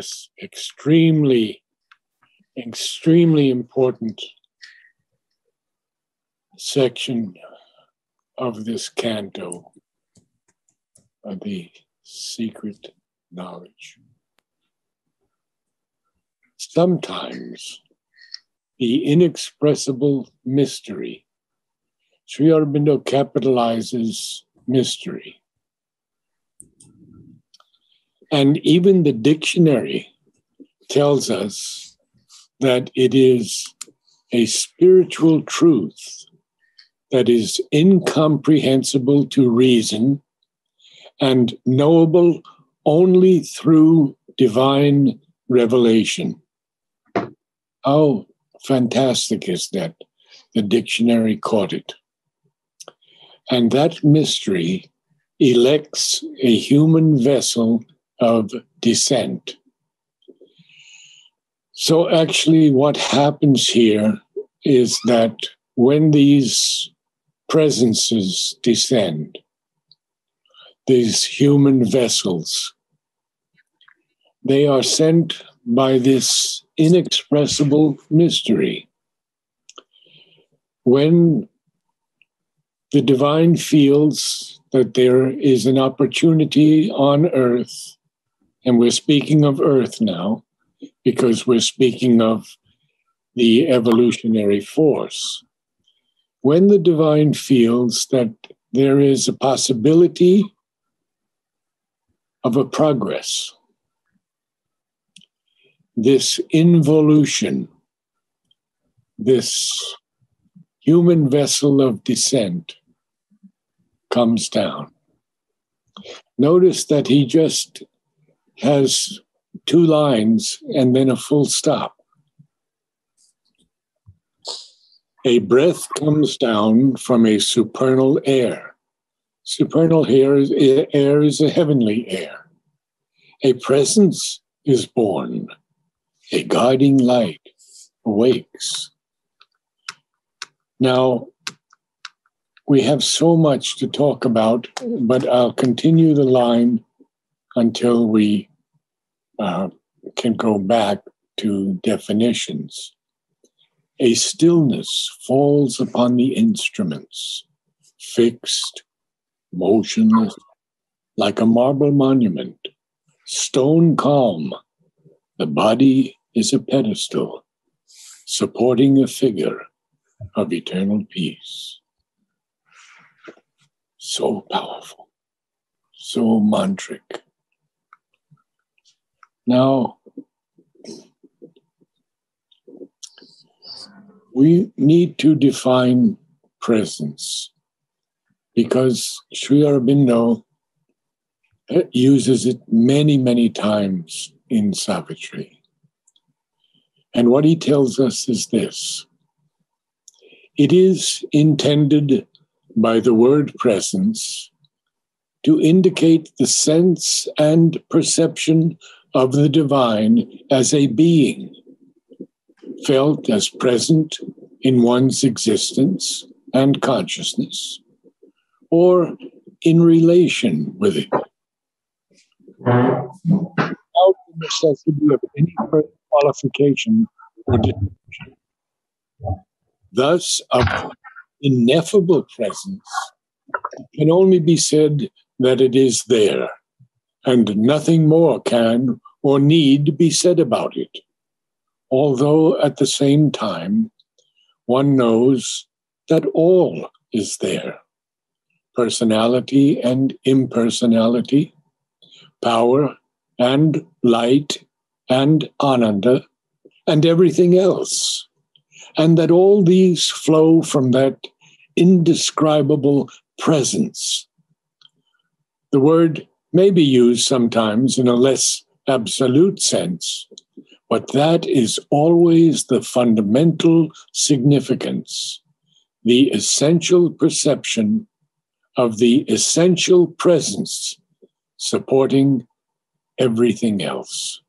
this extremely, extremely important section of this canto of the secret knowledge. Sometimes the inexpressible mystery, Sri Aurobindo capitalizes mystery. And even the dictionary tells us that it is a spiritual truth that is incomprehensible to reason and knowable only through divine revelation. How fantastic is that? The dictionary caught it. And that mystery elects a human vessel of descent. So, actually, what happens here is that when these presences descend, these human vessels, they are sent by this inexpressible mystery. When the divine feels that there is an opportunity on earth, and we're speaking of earth now because we're speaking of the evolutionary force. When the divine feels that there is a possibility of a progress, this involution, this human vessel of descent comes down. Notice that he just has two lines and then a full stop. A breath comes down from a supernal air. Supernal air is, air is a heavenly air. A presence is born a guiding light awakes. Now, we have so much to talk about, but I'll continue the line until we uh, can go back to definitions. A stillness falls upon the instruments, fixed, motionless, like a marble monument, stone calm. The body is a pedestal supporting a figure of eternal peace. So powerful, so mantric. Now, we need to define presence because Sri Aurobindo uses it many, many times in Savitri. And what he tells us is this it is intended by the word presence to indicate the sense and perception of the divine as a being, felt as present in one's existence and consciousness, or in relation with it. Without the necessity of any qualification or description. Thus, of ineffable presence can only be said that it is there, and nothing more can or need be said about it. Although at the same time, one knows that all is there personality and impersonality, power and light and Ananda and everything else. And that all these flow from that indescribable presence. The word may be used sometimes in a less absolute sense, but that is always the fundamental significance, the essential perception of the essential presence supporting everything else.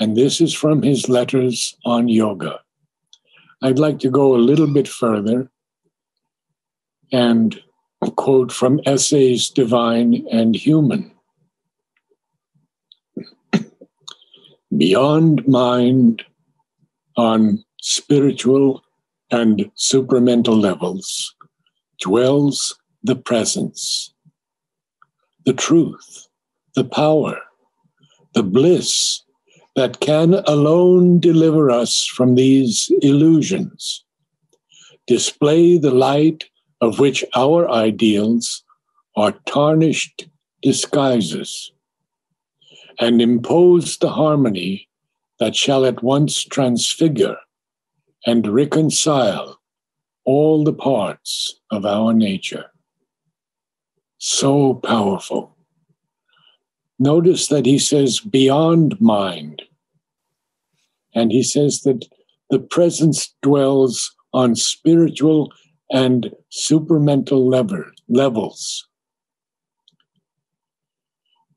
And this is from his letters on yoga. I'd like to go a little bit further and quote from Essays Divine and Human. Beyond mind on spiritual and supramental levels dwells the presence, the truth, the power, the bliss that can alone deliver us from these illusions, display the light of which our ideals are tarnished disguises, and impose the harmony that shall at once transfigure and reconcile all the parts of our nature. So powerful. Notice that he says beyond mind. And he says that the presence dwells on spiritual and supramental level, levels.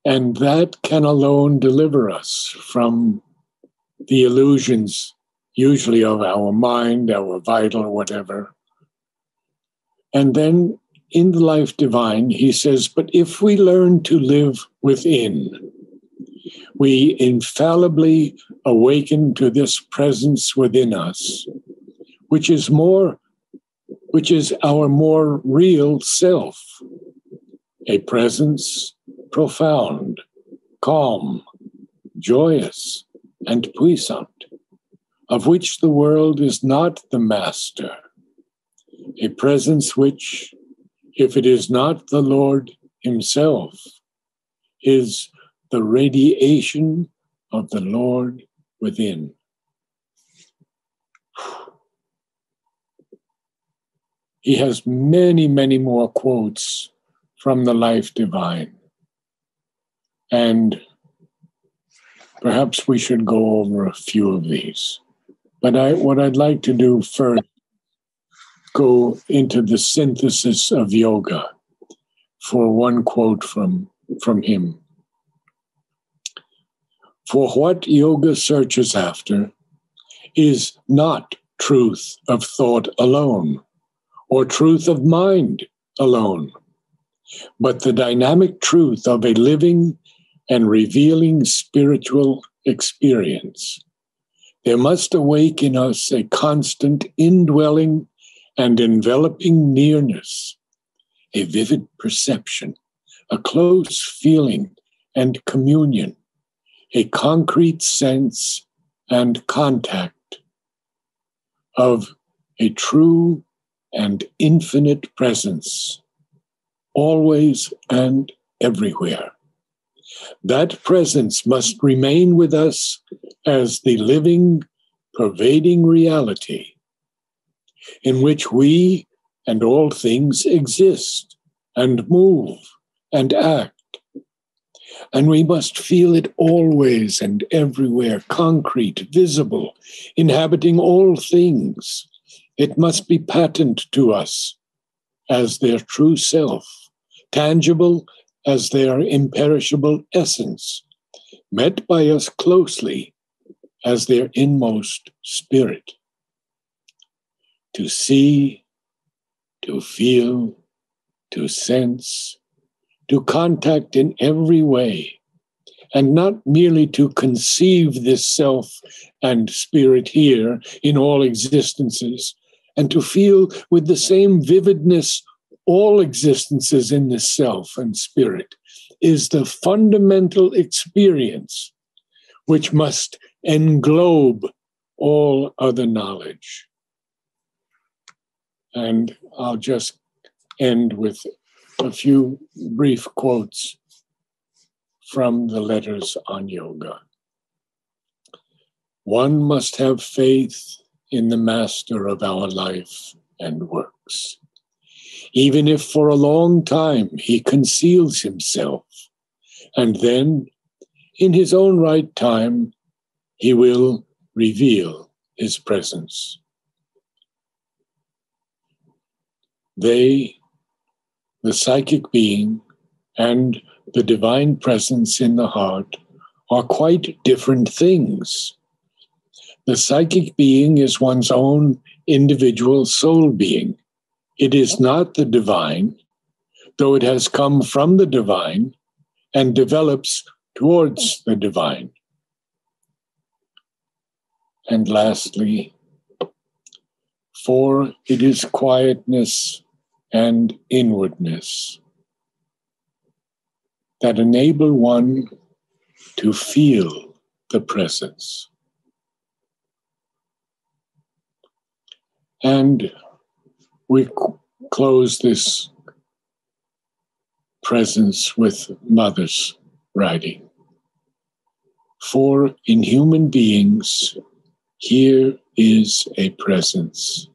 And that can alone deliver us from the illusions, usually of our mind, our vital, whatever. And then in the life divine, he says, but if we learn to live within, we infallibly awaken to this presence within us, which is more, which is our more real self, a presence profound, calm, joyous, and puissant, of which the world is not the master, a presence which, if it is not the Lord Himself, is the radiation of the Lord within. He has many, many more quotes from the life divine. And perhaps we should go over a few of these. But I, what I'd like to do first, go into the synthesis of yoga for one quote from, from him. For what yoga searches after is not truth of thought alone or truth of mind alone, but the dynamic truth of a living and revealing spiritual experience. There must awake in us a constant indwelling and enveloping nearness, a vivid perception, a close feeling and communion, a concrete sense and contact of a true and infinite presence, always and everywhere. That presence must remain with us as the living, pervading reality in which we and all things exist and move and act. And we must feel it always and everywhere, concrete, visible, inhabiting all things. It must be patent to us as their true self, tangible as their imperishable essence, met by us closely as their inmost spirit. To see, to feel, to sense, to contact in every way, and not merely to conceive this self and spirit here in all existences, and to feel with the same vividness all existences in the self and spirit is the fundamental experience which must englobe all other knowledge. And I'll just end with a few brief quotes from the letters on yoga. One must have faith in the master of our life and works even if for a long time he conceals himself. And then, in his own right time, he will reveal his presence. They, the psychic being, and the divine presence in the heart are quite different things. The psychic being is one's own individual soul being it is not the divine, though it has come from the divine and develops towards the divine. And lastly, for it is quietness and inwardness that enable one to feel the presence. And we close this presence with Mother's writing. For in human beings, here is a presence,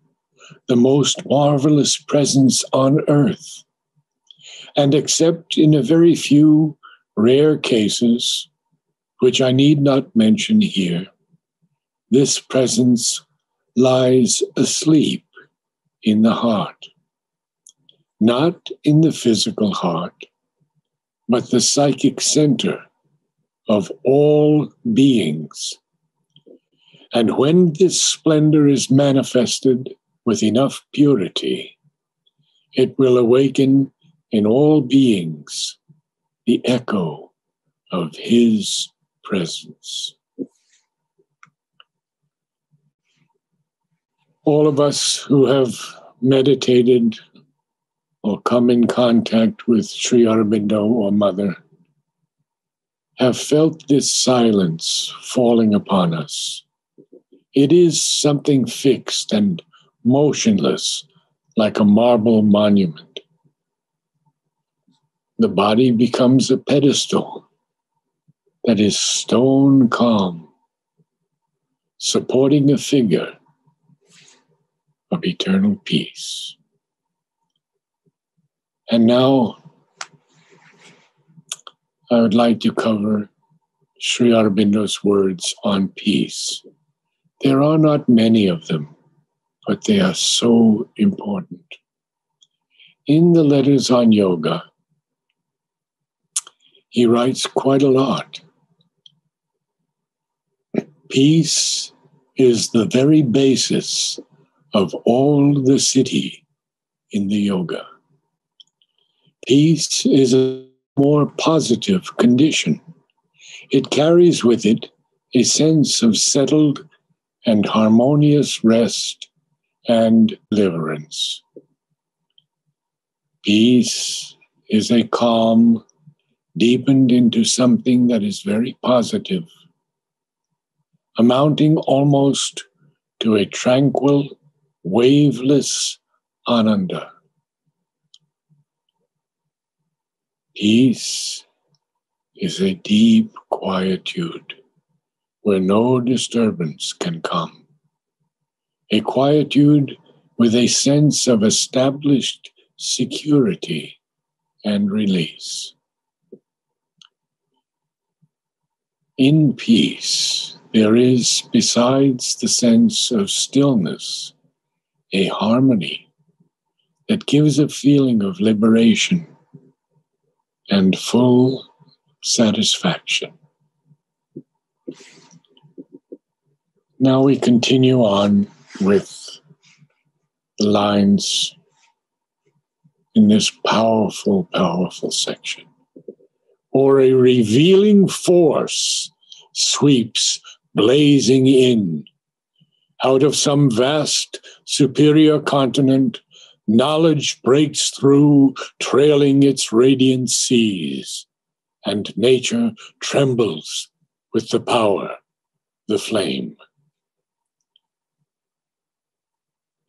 the most marvelous presence on earth. And except in a very few rare cases, which I need not mention here, this presence lies asleep in the heart, not in the physical heart, but the psychic center of all beings. And when this splendor is manifested with enough purity, it will awaken in all beings the echo of His presence. All of us who have meditated or come in contact with Sri Aurobindo or Mother have felt this silence falling upon us. It is something fixed and motionless, like a marble monument. The body becomes a pedestal that is stone calm, supporting a figure of eternal peace. And now I would like to cover Sri Aurobindo's words on peace. There are not many of them, but they are so important. In the letters on yoga, he writes quite a lot. Peace is the very basis of all the siddhi in the yoga. Peace is a more positive condition. It carries with it a sense of settled and harmonious rest and deliverance. Peace is a calm deepened into something that is very positive, amounting almost to a tranquil, waveless ananda. Peace is a deep quietude where no disturbance can come. A quietude with a sense of established security and release. In peace, there is, besides the sense of stillness, a harmony that gives a feeling of liberation and full satisfaction. Now we continue on with the lines in this powerful, powerful section. Or a revealing force sweeps blazing in. Out of some vast, superior continent, knowledge breaks through, trailing its radiant seas, and nature trembles with the power, the flame.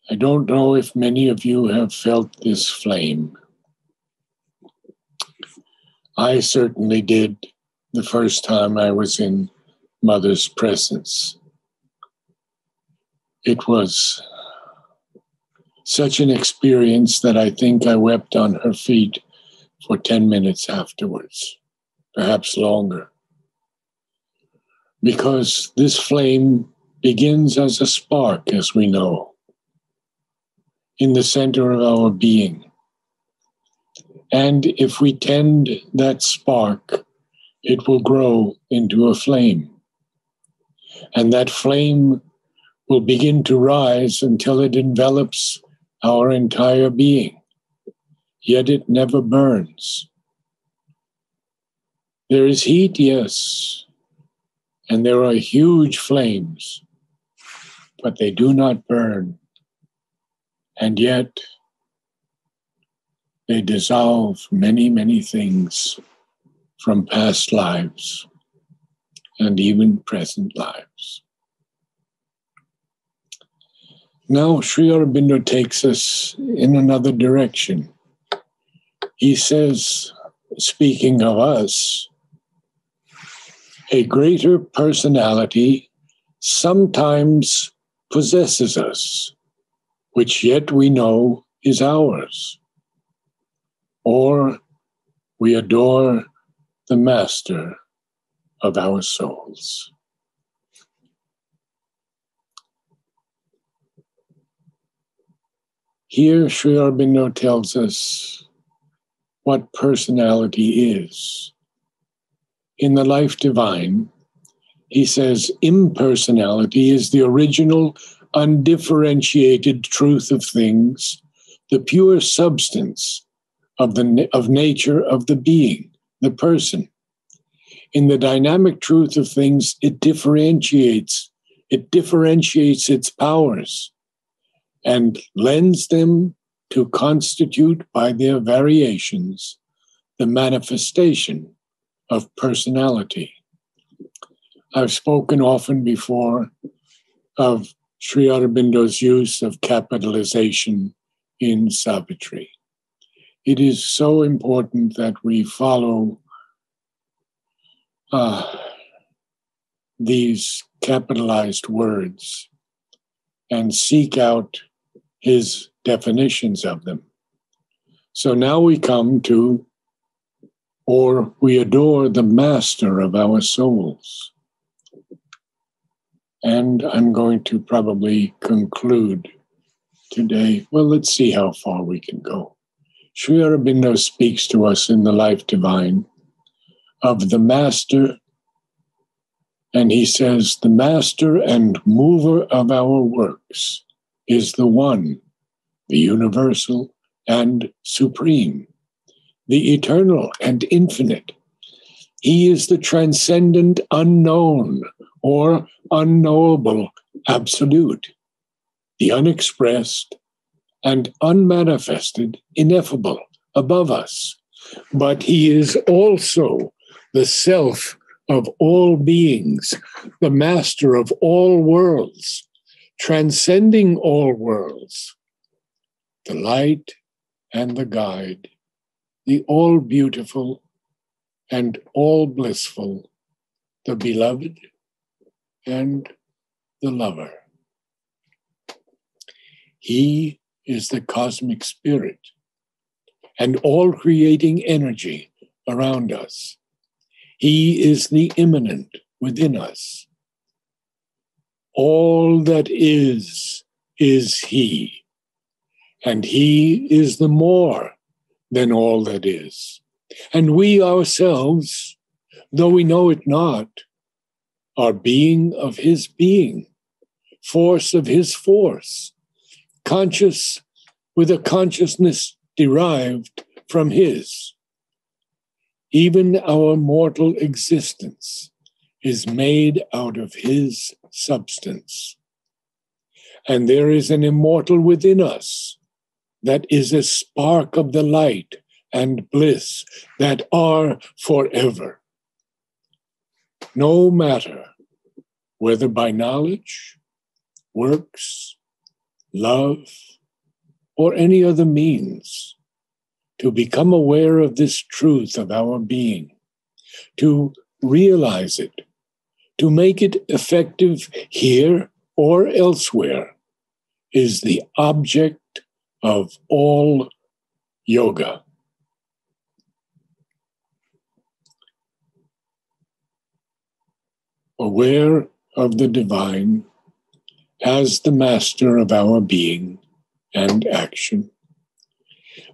I don't know if many of you have felt this flame. I certainly did the first time I was in Mother's presence. It was such an experience that I think I wept on her feet for 10 minutes afterwards, perhaps longer. Because this flame begins as a spark, as we know in the center of our being. And if we tend that spark, it will grow into a flame. And that flame will begin to rise until it envelops our entire being. Yet it never burns. There is heat, yes, and there are huge flames, but they do not burn. And yet, they dissolve many, many things from past lives and even present lives. Now, Sri Aurobindo takes us in another direction. He says, speaking of us, a greater personality sometimes possesses us, which yet we know is ours. Or we adore the Master of our souls. Here, Sri Aurobindo tells us what personality is. In the Life Divine, he says impersonality is the original, undifferentiated truth of things, the pure substance of the of nature of the being, the person. In the dynamic truth of things, it differentiates, it differentiates its powers and lends them to constitute by their variations the manifestation of personality. I've spoken often before of Sri Aurobindo's use of capitalization in Savitri. It is so important that we follow uh, these capitalized words and seek out his definitions of them. So now we come to, or we adore the master of our souls. And I'm going to probably conclude today. Well, let's see how far we can go. Sri Aurobindo speaks to us in the Life Divine of the Master, and he says, The Master and mover of our works is the One, the universal and supreme, the eternal and infinite. He is the transcendent unknown or unknowable absolute, the unexpressed and unmanifested ineffable above us. But he is also the self of all beings, the master of all worlds, transcending all worlds, the light and the guide, the all beautiful and all blissful, the beloved and the lover. He is the cosmic spirit and all creating energy around us. He is the immanent within us. All that is, is He. And He is the more than all that is. And we ourselves, though we know it not, are being of his being, force of his force, conscious with a consciousness derived from his. Even our mortal existence is made out of his substance. And there is an immortal within us that is a spark of the light and bliss that are forever no matter whether by knowledge, works, love, or any other means, to become aware of this truth of our being, to realize it, to make it effective here or elsewhere, is the object of all yoga. aware of the divine as the master of our being and action.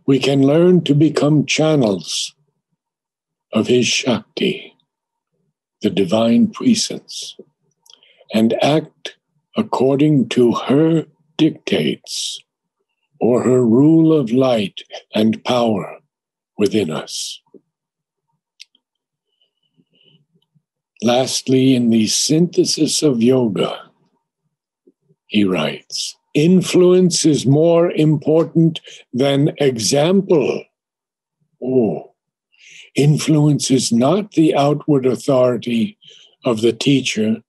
We can learn to become channels of his Shakti, the divine presence, and act according to her dictates or her rule of light and power within us. Lastly, in the synthesis of yoga, he writes. Influence is more important than example. Oh, influence is not the outward authority of the teacher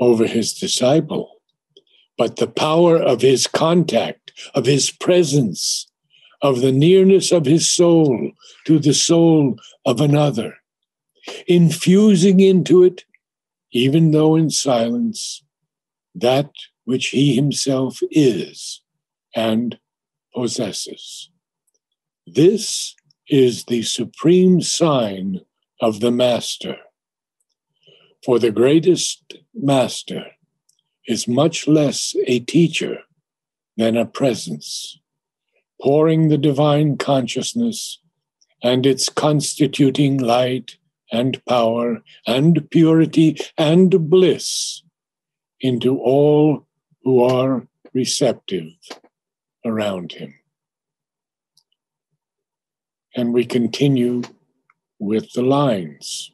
over his disciple, but the power of his contact, of his presence, of the nearness of his soul to the soul of another, infusing into it, even though in silence, that which he himself is and possesses. This is the supreme sign of the Master. For the greatest Master is much less a teacher than a presence, pouring the divine consciousness and its constituting light and power and purity and bliss into all who are receptive around him. And we continue with the lines.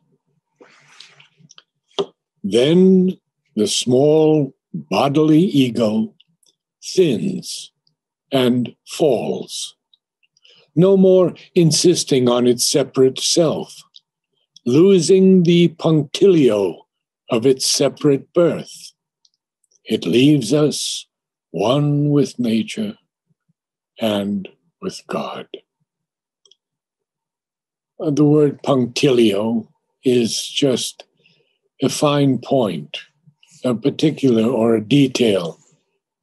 Then the small bodily ego sins and falls, no more insisting on its separate self, losing the punctilio of its separate birth it leaves us one with nature and with God. Uh, the word punctilio is just a fine point, a particular or a detail,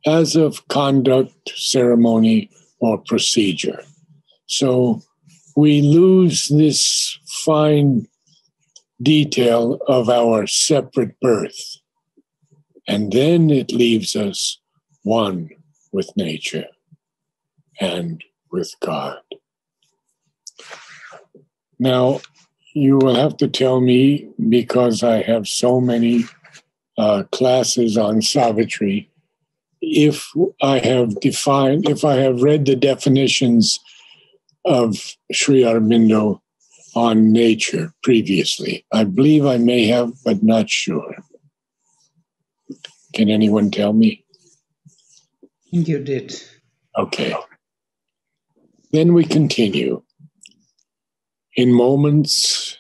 as of conduct, ceremony, or procedure. So we lose this fine detail of our separate birth. And then it leaves us one with nature and with God. Now, you will have to tell me because I have so many uh, classes on Savitri. If I have defined, if I have read the definitions of Sri Aurobindo on nature previously, I believe I may have, but not sure. Can anyone tell me? You did. Okay. Then we continue. In moments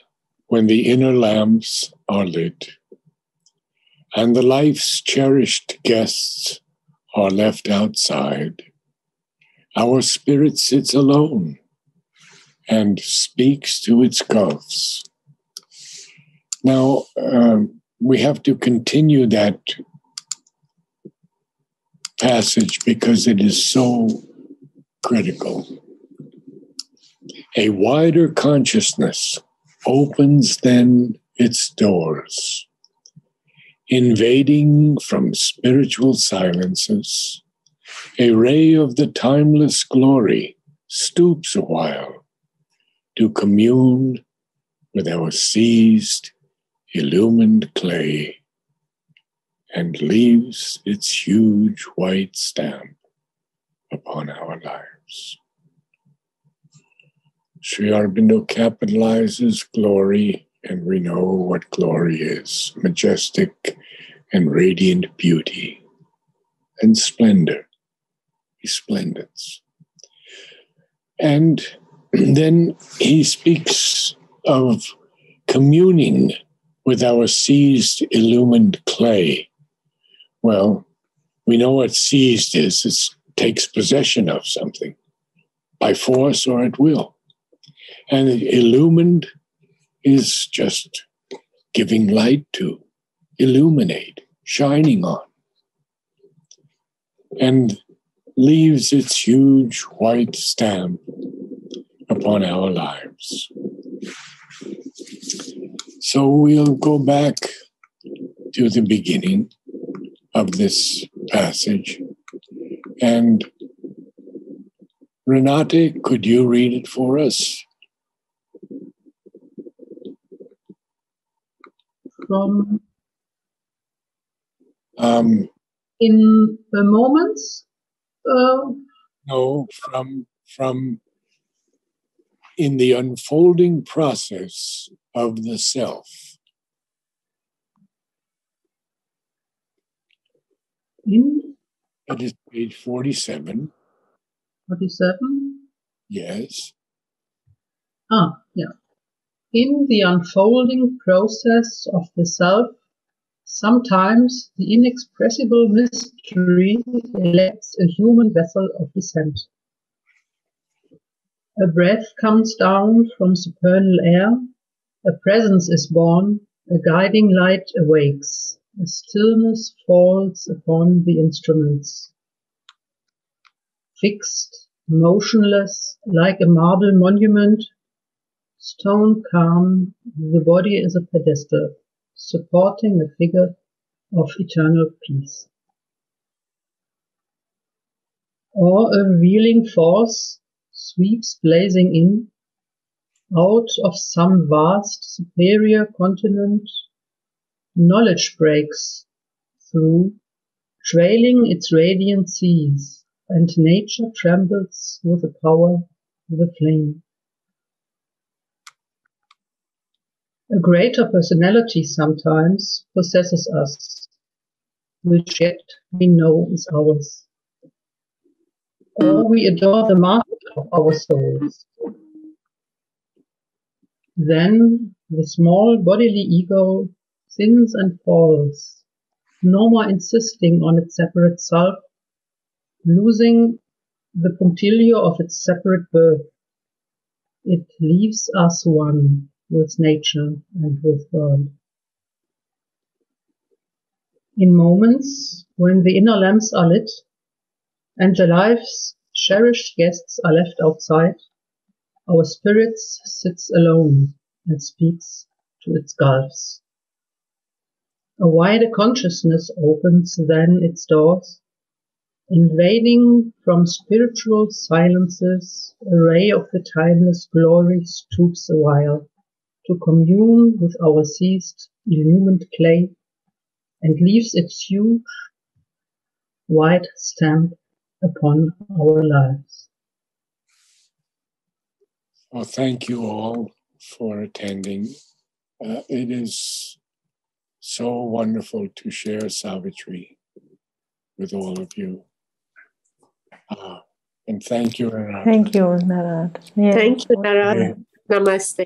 when the inner lamps are lit and the life's cherished guests are left outside, our spirit sits alone and speaks to its gulfs. Now, um, we have to continue that passage because it is so critical. A wider consciousness opens then its doors, invading from spiritual silences. A ray of the timeless glory stoops a while to commune with our seized, illumined clay and leaves its huge white stamp upon our lives. Sri Aurobindo capitalizes glory, and we know what glory is majestic and radiant beauty and splendor, resplendence. And then he speaks of communing with our seized, illumined clay well, we know what seized is it takes possession of something by force or at will. And illumined is just giving light to, illuminate, shining on, and leaves its huge white stamp upon our lives. So we'll go back to the beginning of this passage. And Renate, could you read it for us? From um, in the moments. Uh, no, from from in the unfolding process of the self. in It is page 47. 47. Yes. Ah. In the unfolding process of the self, sometimes the inexpressible mystery elects a human vessel of descent. A breath comes down from supernal air, a presence is born, a guiding light awakes, a stillness falls upon the instruments. Fixed, motionless, like a marble monument, stone calm, the body is a pedestal, supporting a figure of eternal peace. Or a revealing force sweeps blazing in, out of some vast superior continent, knowledge breaks through, trailing its radiant seas, and nature trembles with the power of the flame. A greater personality sometimes possesses us, which yet we know is ours. Or we adore the master of our souls. Then the small bodily ego thins and falls, no more insisting on its separate self, losing the punctilio of its separate birth. It leaves us one with nature and with God. In moments when the inner lamps are lit and the life's cherished guests are left outside, our spirit sits alone and speaks to its gulfs. A wider consciousness opens then its doors, invading from spiritual silences a ray of the timeless glory stoops awhile to commune with our seized, illumined clay and leaves its huge, white stamp upon our lives. Well, thank you all for attending. Uh, it is so wonderful to share Savitri with all of you. Uh, and thank you, Narad. Thank you, Narad. Yeah. Thank you, Narad. Namaste.